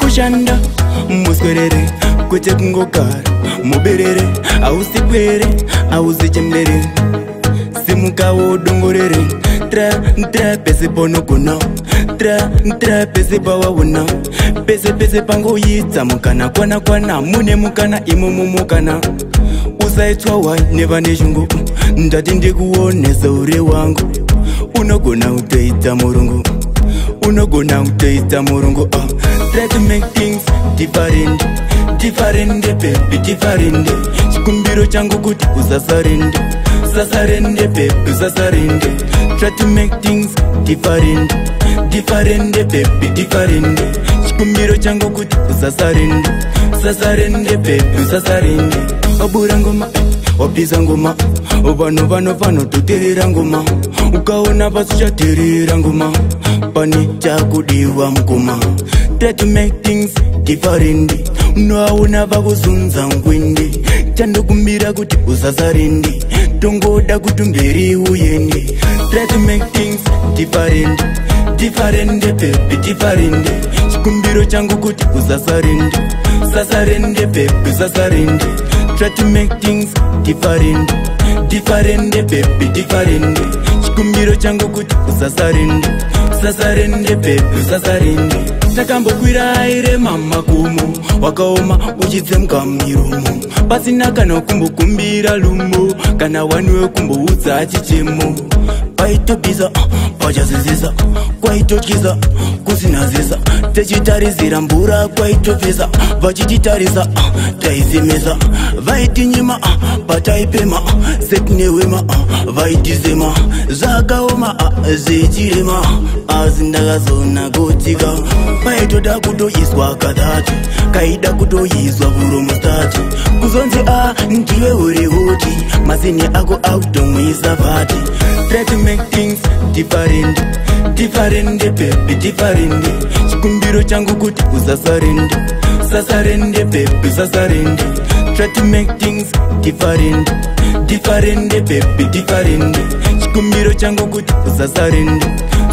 kushanda muswerere kwete kungogara muberere hausi kwere hausi chemberi simukawo dongorere tra ntra pese ponogona tra ntra pese pawawona pese pese pangoyitsa mukana kwana kwana mune mukana imomo mukana ndisaitwa wai nevane shungu ndati ndikuonesa ure wangu unogona kutoita murungu unogona kutoita murungu difarende bebi difarende chikumbiro changu kuti uzasarende sasarende bebi usasarende try to make things different different bebi different chikumbiro changu kuti usasarinde usasarinde bebi usasarinde wabura ngoma wabvisa ngoma vanhu vano vanototerera ngoma ukaona vasichaterera ngoma pane chakudiwa mukoma difarendi unoaona vakuzunza ngwindi chandokumbira kuti usasarindi tongoda kuti mberi uyendi difarendi diferende pepi diferende chikumbiro changu kuti uzasarende sasarende pepi sasarende try to make things different diferende pepi diferende chikumbiro changu kuti uzasarende sasarende pepi sasarende takambokwira airema makumo wakaoma uchidzemuka miromo pasina kana kumbokumbira lumo kana wani wekumboudza achichemo paitobhiza uh, kwachazizisa kwaitotyisa kuzinazisa techitarisira mbura kwaitopisa vachititarisa taizimisa vaitinyima pataipema setinewema vaitizema zvakaoma zvichirema asi ndakazona kutika paitoda kutoiswa kadhatu kaida kutoiswa kurumus tonzi a ah, ndiwe uri huti mazini ako akutomwisa vati try to make things different different baby different chikumbiro changu kuti usasarende sasarende baby sasarende try to make things different different baby different chikumbiro changu kuti usasarende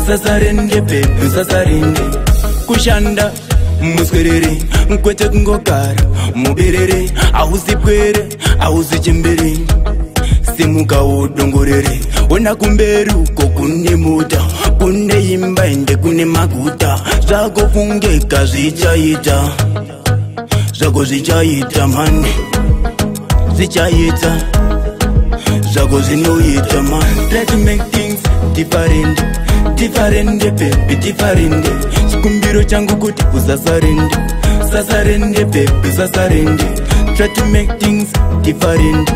sasarende baby sasarende kushanda muswerere kwete kungogara muberere hausi pwere hausi chimbere simuka wodongorere ona kumberi uko kune muta kune imba ende kune maguta zvako fungeka zvichaita zvako zvichaita mhani zvichaita zvako zvinoita mani try to make things different tifarende bebi tifarende chikumbiro changu kuti uzasarende sasarende bebi sasarende tratimakethings difarende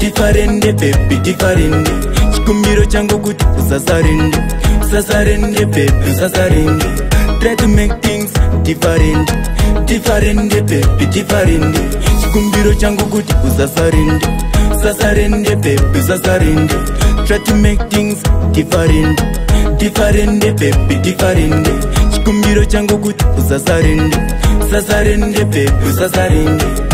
difarende bebi difarende chikumbiro changu kuti uzasarende sasarende bebi sasarende tratimakethings difarende difarende bebi difarende chikumbiro changu kuti uzasarende sasarende bebi sasarende tratimakethings difarende difarende bebi difarende chikumbiro changu kuti uzasarende sasarende bebi usasarende sasa